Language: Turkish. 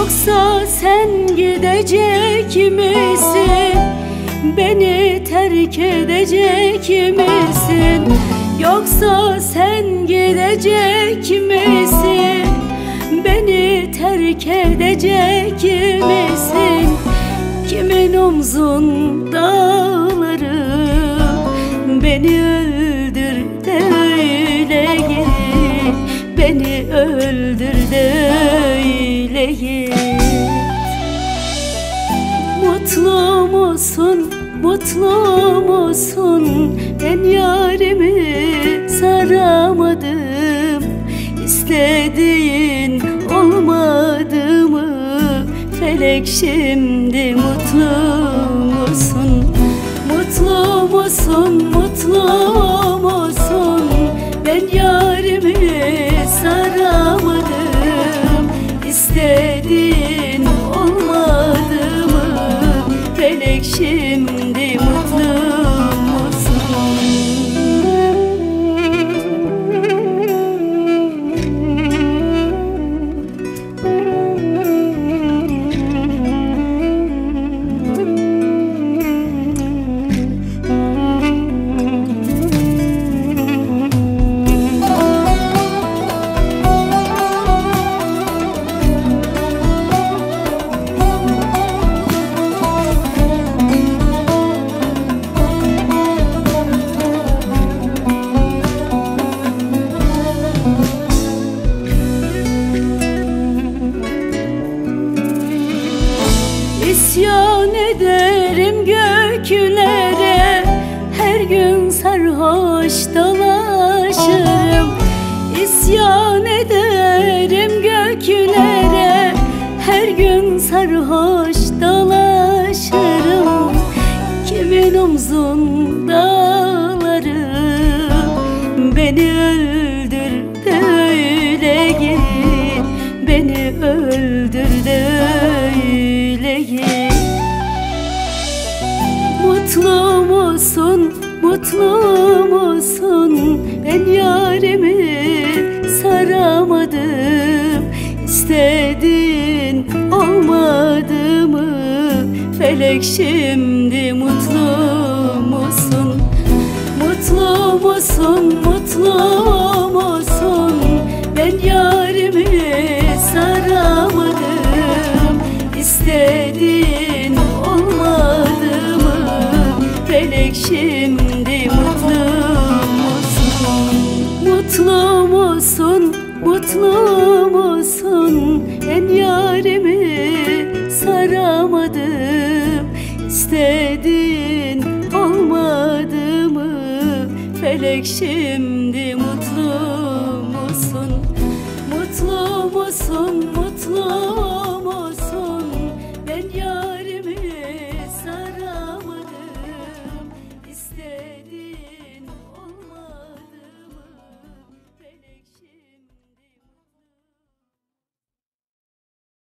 Yoksa sen gidecek misin? Beni terk edecek misin? Yoksa sen gidecek misin? Beni terk edecek misin? Kimin omzunda ağlarım Beni öldür de öyle git Beni öldür de git Mutlu musun, mutlu musun? Ben yarimi saramadım. İstediğin olmadı mı? Felek şimdi Mutlu musun, mutlu musun İstediğin olmadı mı? Felek şimdi İsyan ederim göklere. Her gün sarhoş dolaşırım Mutlu musun, mutlu musun? Ben yarimi saramadım. İstediğin olmadı mı Felek şimdi mutlu musun? Mutlu musun, mutlu musun? Ben yarimi saramadım. İstediğin Felek şimdi mutlu musun? Mutlu musun, mutlu musun? Ben yarimi saramadım. İstediğin olmadı mı? Felek şimdi mutlu musun? Mutlu musun,